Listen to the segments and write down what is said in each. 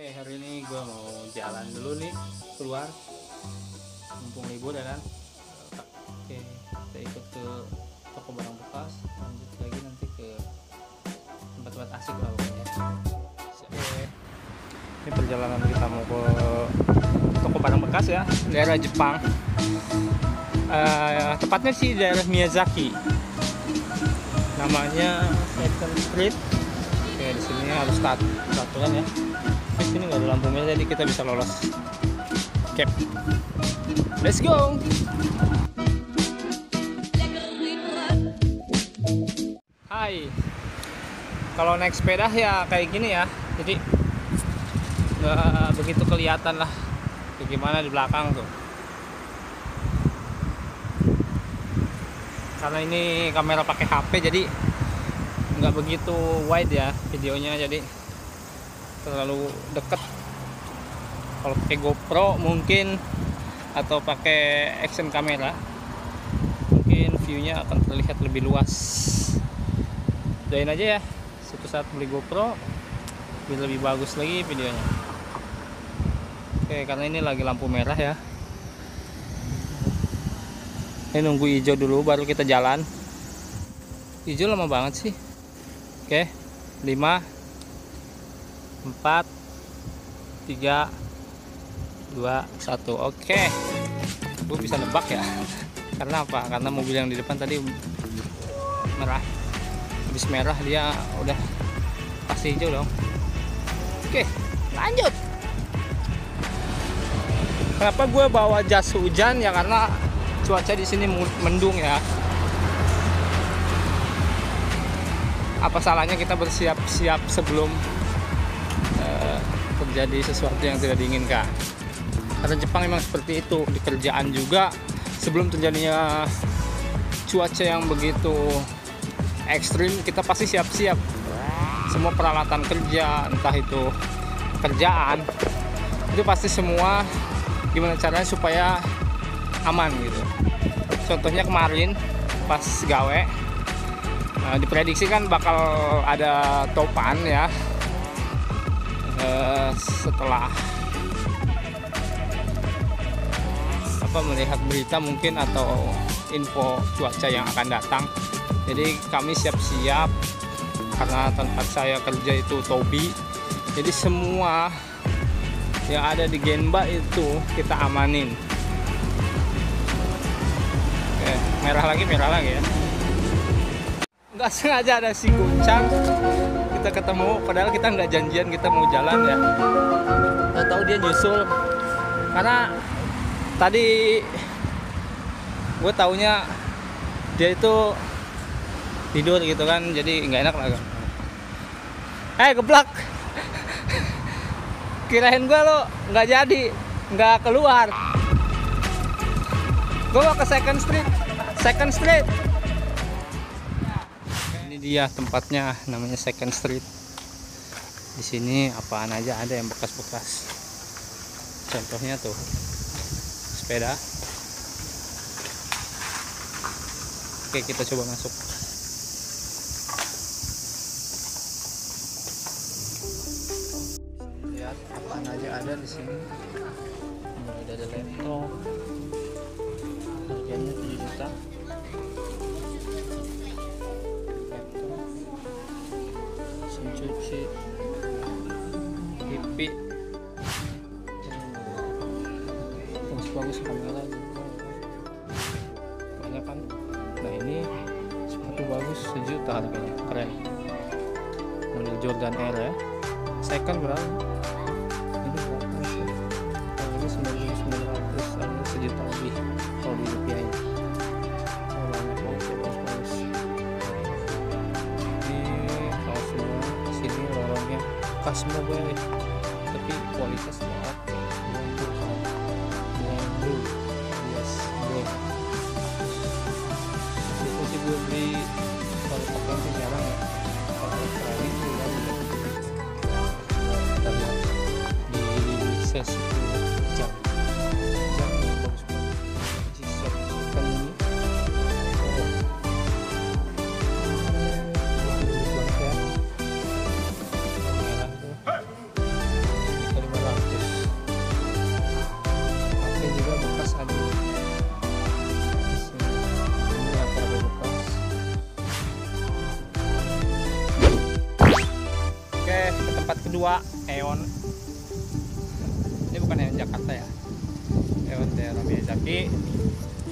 Oke hari ini gue mau jalan dulu nih keluar. Mumpung libur ya kan? Oke kita ikut ke toko barang bekas lanjut lagi nanti ke tempat-tempat asik lah pokoknya. Ini perjalanan kita mau ke toko barang bekas ya daerah Jepang. Eh, tepatnya sih daerah Miyazaki. Namanya Second Street Oke di sini harus start peraturan ya di sini nggak ada lampu merah jadi kita bisa lolos. Cap let's go. Hai. Kalau naik sepeda ya kayak gini ya. Jadi nggak begitu kelihatan lah. Bagaimana di belakang tuh. Karena ini kamera pakai HP jadi nggak begitu wide ya videonya jadi terlalu deket. Kalau pakai GoPro mungkin atau pakai action kamera mungkin viewnya akan terlihat lebih luas. Doain aja ya suatu saat beli GoPro biar lebih bagus lagi videonya. Oke karena ini lagi lampu merah ya. Ini nunggu hijau dulu baru kita jalan. Hijau lama banget sih. Oke 5 4 3 2 1 oke. Gue bisa nebak ya? Karena apa? Karena mobil yang di depan tadi merah. Habis merah dia udah pasti hijau dong. Oke lanjut. Kenapa gue bawa jas hujan? Ya karena cuaca di sini mendung ya. Apa salahnya kita bersiap-siap sebelum terjadi sesuatu yang tidak diinginkan? Karena Jepang memang seperti itu di kerjaan juga. Sebelum terjadinya cuaca yang begitu ekstrim kita pasti siap-siap. Semua peralatan kerja entah itu kerjaan itu pasti semua gimana caranya supaya aman gitu. Contohnya kemarin pas gawe nah, diprediksi kan bakal ada topan ya e, setelah apa melihat berita mungkin atau info cuaca yang akan datang. Jadi kami siap-siap karena tempat saya kerja itu Tobi. Jadi semua yang ada di Genba itu kita amanin. Merah lagi merah lagi ya. Nggak sengaja ada si guncang kita ketemu padahal kita nggak janjian kita mau jalan ya. Tahu dia nyusul. Karena tadi gue taunya dia itu tidur gitu kan jadi nggak enak lah. Eh hey, geblak. Kirain gue lo nggak jadi nggak keluar. Gue mau ke second street Second Street. Dia tempatnya namanya Second Street. Di sini apaan aja ada yang bekas-bekas. Contohnya tuh sepeda. Oke, kita coba masuk. Lihat apaan aja ada di sini. Dari laptop, harganya 7 juta mesin cuci TV bagus-bagus kamera. Banyak kan? Nah ini sepatu bagus sejuta harganya. Keren. Model Jordan Air ya. Second berapa? Ini berapa ini 9900 ini sejuta lebih kalau di rupiah bekas semua gue tapi kualitas banget blue yes bro itu sih gue beli kalau pakai sih jarang ya. Kalau sekali itu kita lihat di ses kedua Eon ini bukan Eon Jakarta ya? Eon daerah Miyazaki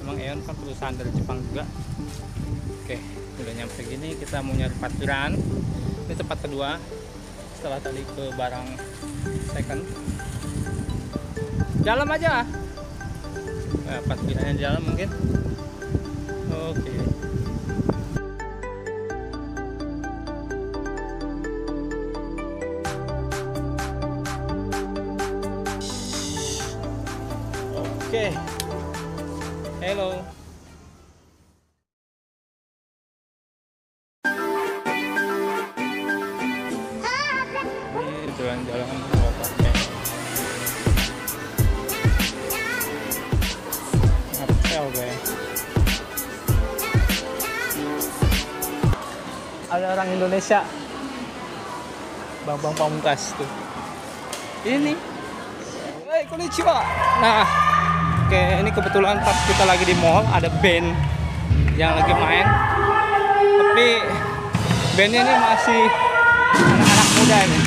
memang Eon kan perusahaan dari Jepang juga. Oke udah nyampe gini kita mau nyari parkiran. Ini tempat kedua. Setelah tadi ke barang second. Dalam aja. Nah, parkirannya dalam mungkin. Oke oke orang Indonesia. Bang Pamungkas tuh. Ini. Hai konnichiwa. Nah oke ini kebetulan pas kita lagi di mall ada band yang lagi main. Tapi bandnya ini masih anak-anak muda ini.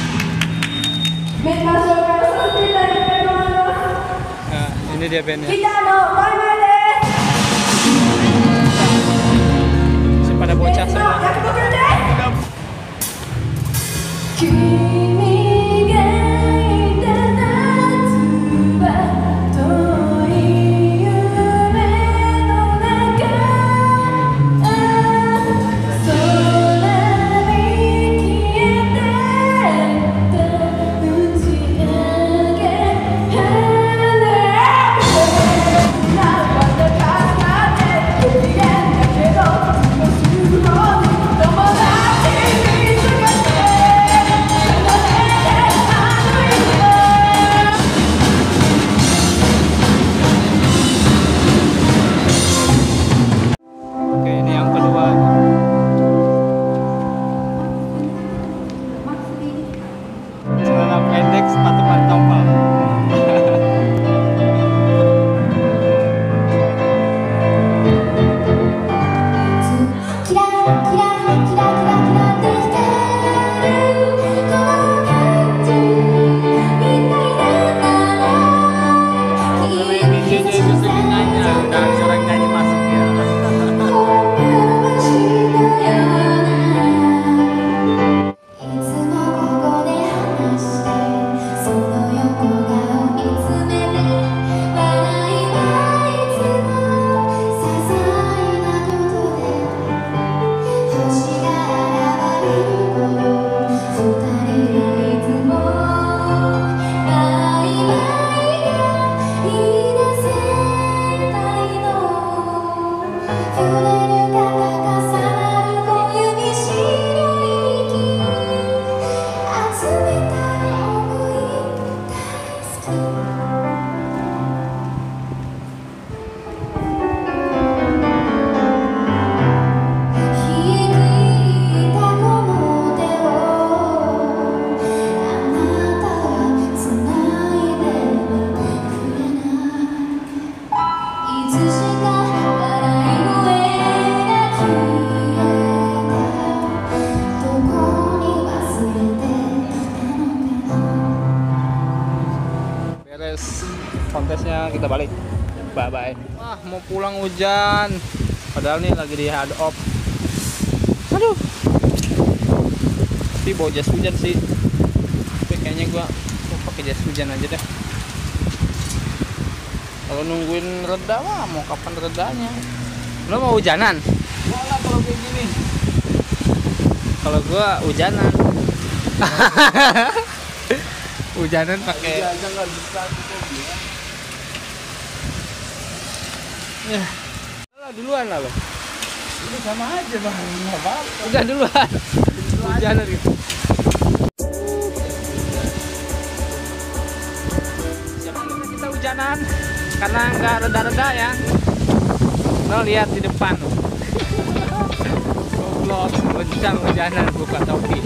Nah, ini dia bandnya. Masih pada bocah semua. you celana pendek sepatu kita balik. Bye bye wah mau pulang hujan. Padahal nih lagi di hard off. Aduh. Tapi bawa jas hujan sih. Tapi kayaknya gua mau pakai jas hujan aja deh. Kalau nungguin reda mah mau kapan redanya? Lo mau hujanan? Kalau kayak gini. kalau gua hujanan. Hujanan pakai Aja nggak bisa gitu dia. Ya lah duluan lah lo. Ini sama aja bang, nggak apa-apa. udah duluan. Hujanan gitu kita hujanan? Karena nggak reda-reda ya. Lo lihat di depan. Goblok kencang hujanan buka topi.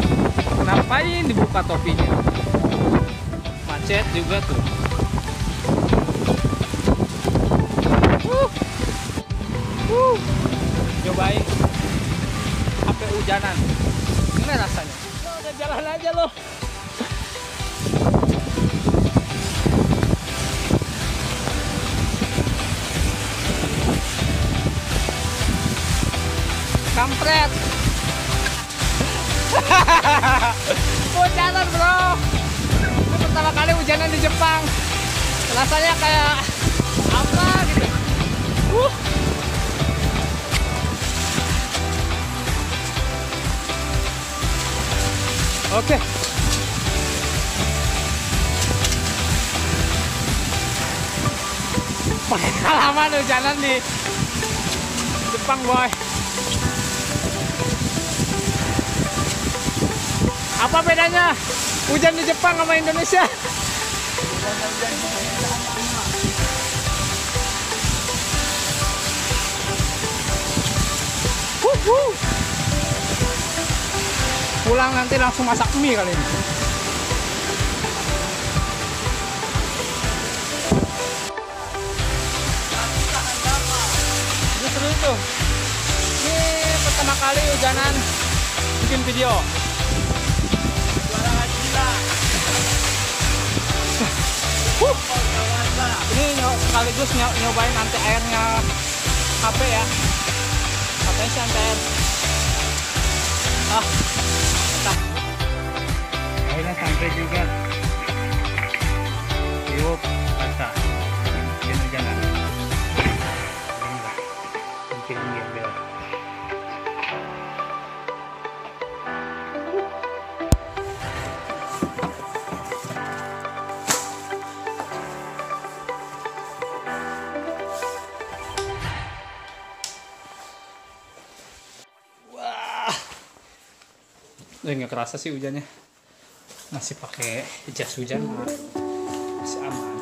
Ngapain dibuka topinya? Macet juga tuh uh, cobain Apa hujanan. Gimana rasanya? Udah jalan aja loh. kampret. Hujanan bro. Ini pertama kali hujanan di Jepang. Rasanya kayak Oke. Pengalaman hujanan di Jepang, boy. Apa bedanya hujan di Jepang sama Indonesia? Wuhu. Pulang nanti langsung masak mie kali ini. Ini seru itu. Ini pertama kali hujanan bikin video. Huh. Ini nyo- sekaligus nyo- nyobain anti airnya HP ya. Katanya sih anti air. Ah. Akhirnya sampai juga. Yuk, basah. Mungkin hujanan. Gembel. Wah. Eh, nggak kerasa sih hujannya. Masih pakai jas hujan. Masih aman.